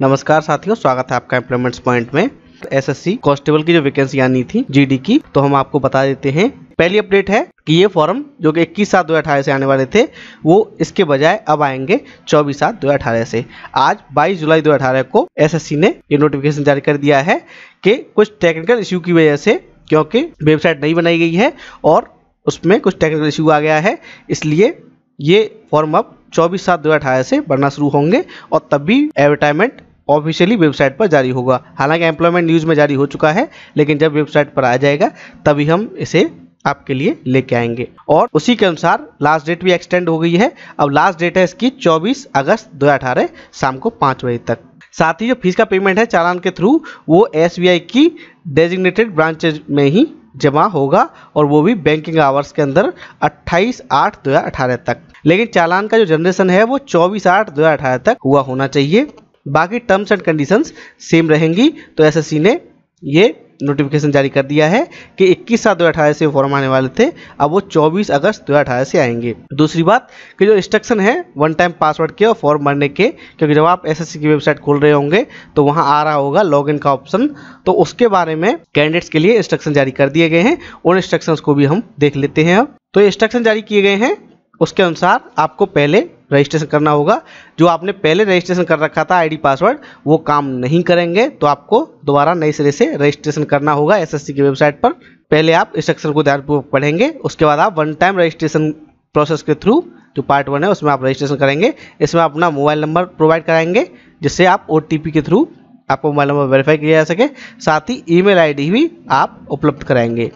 नमस्कार साथियों, स्वागत है आपका एम्प्लॉयमेंट्स पॉइंट में। एसएससी कांस्टेबल की जो वैकेंसी आनी थी जीडी की तो हम आपको बता देते हैं। पहली अपडेट है कि ये फॉर्म जो कि इक्कीस सात दो हज़ार से आने वाले थे, वो इसके बजाय अब आएँगे चौबीस सात दो हज़ार से। आज 22 जुलाई दो 2018 को एसएससी ने ये नोटिफिकेशन जारी कर दिया है कि कुछ टेक्निकल इश्यू की वजह से, क्योंकि वेबसाइट नहीं बनाई गई है और उसमें कुछ टेक्निकल इशू आ गया है, इसलिए ये फॉर्म अब चौबीस सात दो हज़ार से बढ़ना शुरू होंगे और तब भी एडवर्टाइजमेंट ऑफिशियली वेबसाइट पर जारी होगा। हालाँकि एम्प्लॉयमेंट न्यूज़ में जारी हो चुका है, लेकिन जब वेबसाइट पर आ जाएगा, तभी हम इसे आपके लिए लेके आएँगे। और उसी के अनुसार लास्ट डेट भी एक्सटेंड हो गई है। अब लास्ट डेट है इसकी 24 अगस्त 2018 शाम को पाँच बजे तक। साथ ही जो फ़ीस का पेमेंट है चालान के थ्रू वो एसबीआई की डेजिग्नेटेड ब्रांचेज में ही जमा होगा और वो भी बैंकिंग आवर्स के अंदर 28 आठ दो तक। लेकिन चालान का जो जनरेशन है, वो 24 आठ दो तक हुआ होना चाहिए। बाकी टर्म्स एंड कंडीशंस सेम रहेंगी। तो एसएससी ने ये नोटिफिकेशन जारी कर दिया है कि 21 सात दो अठारह से फॉर्म आने वाले थे। अब वो 24 अगस्त दो अठारह से आएँगे। दूसरी बात कि जो इंस्ट्रक्शन है वन टाइम पासवर्ड के और फॉर्म भरने के, क्योंकि जब आप एसएससी की वेबसाइट खोल रहे होंगे तो वहाँ आ रहा होगा लॉगिन का ऑप्शन तो उसके बारे में कैंडिडेट्स के लिए इंस्ट्रक्शन जारी कर दिए गए हैं। उन इंस्ट्रक्शन को भी हम देख लेते हैं अब। तो इंस्ट्रक्शन जारी किए गए हैं। उसके अनुसार आपको पहले रजिस्ट्रेशन करना होगा। जो आपने पहले रजिस्ट्रेशन कर रखा था आईडी पासवर्ड, वो काम नहीं करेंगे तो आपको दोबारा नए सिरे से रजिस्ट्रेशन करना होगा एसएससी की वेबसाइट पर। पहले आप इंस्ट्रक्शन को ध्यानपूर्वक पढ़ेंगे, उसके बाद आप वन टाइम रजिस्ट्रेशन प्रोसेस के थ्रू जो पार्ट वन है, उसमें आप रजिस्ट्रेशन करेंगे। इसमें अपना मोबाइल नंबर प्रोवाइड कराएँगे, जिससे आप ओटीपी के थ्रू आपको मोबाइल नंबर वेरीफाई किया जा सके। साथ ही ईमेल आईडी भी आप उपलब्ध कराएँगे।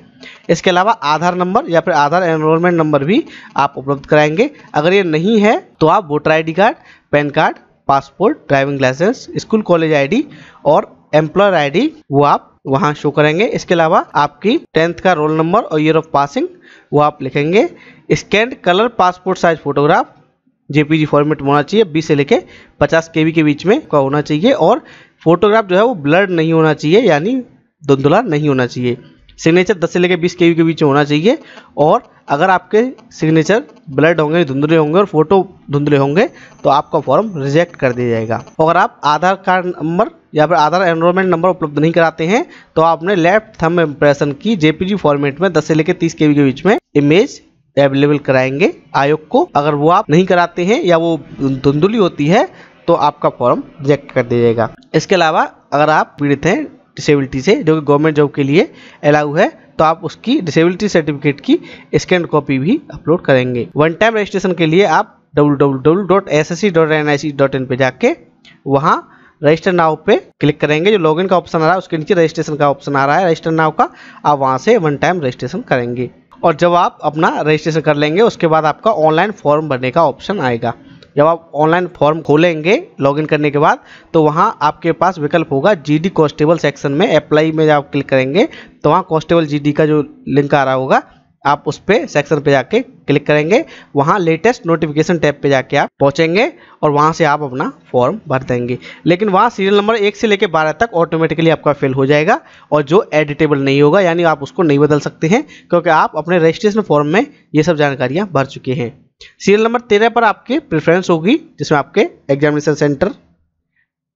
इसके अलावा आधार नंबर या फिर आधार एनरोलमेंट नंबर भी आप उपलब्ध कराएँगे। अगर ये नहीं है तो आप voter ID card PAN card passport driving licence school college ID और एम्प्लॉयर आईडी वो आप वहाँ शो करेंगे। इसके अलावा आपकी टेंथ का रोल नंबर और ईयर ऑफ़ पासिंग वो आप लिखेंगे। Scanned colour passport size photograph JPG format होना चाहिए 20 से लेके 50 केबी के बीच में का होना चाहिए और फोटोग्राफ जो है वो ब्लड नहीं होना चाहिए, यानी धुंधला नहीं होना चाहिए। सिग्नेचर 10 से लेकर 20 के के बीच होना चाहिए। और अगर आपके सिग्नेचर ब्लड होंगे, धुंधले होंगे और फ़ोटो धुंधले होंगे तो आपका फॉर्म रिजेक्ट कर दिया जाएगा। अगर आप आधार कार्ड नंबर या फिर आधार एनरोलमेंट नंबर उपलब्ध नहीं कराते हैं तो आपने लेफ़्ट थम इम्प्रेशन की जेपीजी फॉर्मेट में 10 से लेकर 30 के के बीच में इमेज अवेलेबल कराएँगे आयोग को। अगर वो आप नहीं कराते हैं या वो धुंधुली होती है तो आपका फॉर्म रिजेक्ट कर दिया जाएगा। इसके अलावा अगर आप पीड़ित हैं डिसेबिलिटी से, जो कि गवर्नमेंट जॉब के लिए अलाउ है तो आप उसकी डिसेबिलिटी सर्टिफिकेट की स्कैन कॉपी भी अपलोड करेंगे। वन टाइम रजिस्ट्रेशन के लिए आप www.ssc.nic.in पे जाके वहाँ रजिस्टर नाव पे क्लिक करेंगे। जो लॉगिन का ऑप्शन आ रहा है, उसके नीचे रजिस्ट्रेशन का ऑप्शन आ रहा है रजिस्टर नाव का, आप वहाँ से वन टाइम रजिस्ट्रेशन करेंगे। और जब आप अपना रजिस्ट्रेशन कर लेंगे, उसके बाद आपका ऑनलाइन फॉर्म भरने का ऑप्शन आएगा। जब आप ऑनलाइन फॉर्म खोलेंगे लॉगिन करने के बाद तो वहाँ आपके पास विकल्प होगा जीडी कॉन्स्टेबल सेक्शन में अप्लाई में आप क्लिक करेंगे तो वहाँ कॉन्स्टेबल जीडी का जो लिंक आ रहा होगा, आप उस पर सेक्शन पे जाके क्लिक करेंगे। वहाँ लेटेस्ट नोटिफिकेशन टैब पे जाके आप पहुँचेंगे और वहाँ से आप अपना फॉर्म भर देंगे। लेकिन वहाँ सीरियल नंबर एक से लेकर बारह तक ऑटोमेटिकली आपका फिल हो जाएगा और जो एडिटेबल नहीं होगा, यानी आप उसको नहीं बदल सकते हैं, क्योंकि आप अपने रजिस्ट्रेशन फॉर्म में ये सब जानकारियाँ भर चुके हैं। सीरियल नंबर तेरह पर आपके प्रेफरेंस होगी, जिसमें आपके एग्जामिनेशन सेंटर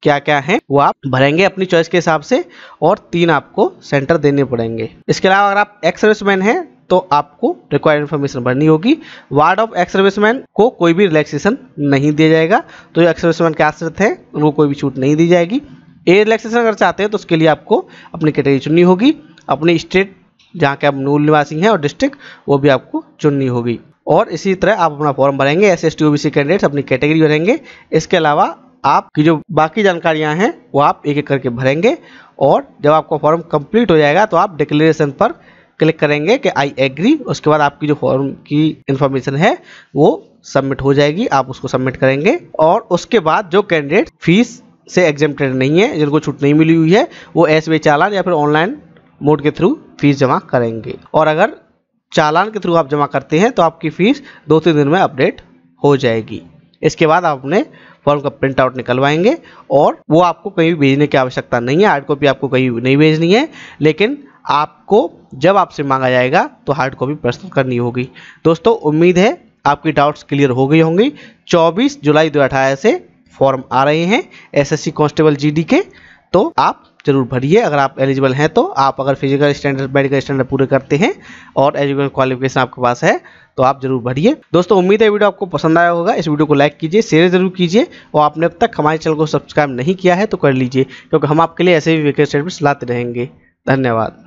क्या क्या है, वो आप भरेंगे अपनी चॉइस के हिसाब से और तीन आपको सेंटर देने पड़ेंगे। इसके अलावा अगर आप एक्स सर्विसमैन हैं तो आपको रिक्वायर्ड इन्फॉर्मेशन भरनी होगी। वार्ड ऑफ़ एक्स सर्विसमैन को कोई भी रिलैक्सेशन नहीं दिया जाएगा। तो जो एक्स सर्विसमैन के आश्रित है, उनको कोई भी छूट नहीं दी जाएगी। ए रिलैक्सेशन अगर चाहते हैं तो उसके लिए आपको अपनी कैटेगरी चुननी होगी। अपनी स्टेट जहाँ के आप मूल निवासी हैं और डिस्ट्रिक्ट वो भी आपको चुननी होगी। और इसी तरह आप अपना फॉर्म भरेंगे S S T OBC candidates अपनी कैटेगरी भरेंगे। इसके अलावा आपकी जो बाकी जानकारियाँ हैं, वो आप एक एक करके भरेंगे और जब आपका फॉर्म कंप्लीट हो जाएगा तो आप डिक्लेरेशन पर क्लिक करेंगे कि आई एग्री उसके बाद आपकी जो फॉर्म की इन्फॉर्मेशन है, वो सबमिट हो जाएगी। आप उसको सबमिट करेंगे और उसके बाद जो कैंडिडेट फ़ीस से एग्जेप्टेड नहीं है, जिनको छूट नहीं मिली हुई है, वो एस चालान या फिर ऑनलाइन मोड के थ्रू फ़ीस जमा करेंगे। और अगर चालान के थ्रू आप जमा करते हैं तो आपकी फ़ीस दो तीन दिन में अपडेट हो जाएगी। इसके बाद आप अपने फॉर्म का प्रिंट आउट निकलवाएँगे और वो आपको कहीं भी भेजने की आवश्यकता नहीं है। हार्ड कॉपी आपको कहीं नहीं भेजनी है, लेकिन आपको जब आपसे मांगा जाएगा तो हार्ड कॉपी प्रस्तुत करनी होगी। दोस्तों, उम्मीद है आपकी डाउट्स क्लियर हो गई होंगी। 24 जुलाई दो से फॉर्म आ रहे हैं एसएससी कांस्टेबल जीडी के तो आप ज़रूर भरिए। अगर आप एलिजिबल हैं तो आप अगर फ़िज़िकल स्टैंडर्ड मेडिकल स्टैंडर्ड पूरे करते हैं और एजुकेशन क्वालिफिकेशन आपके पास है तो आप ज़रूर भरिए। दोस्तों, उम्मीद है वीडियो आपको पसंद आया होगा। इस वीडियो को लाइक कीजिए शेयर ज़रूर कीजिए और आपने अब तक हमारे चैनल को सब्सक्राइब नहीं किया है तो कर लीजिए, क्योंकि हम आपके लिए ऐसे भी स्टेटमेंट्स लाते रहेंगे। धन्यवाद।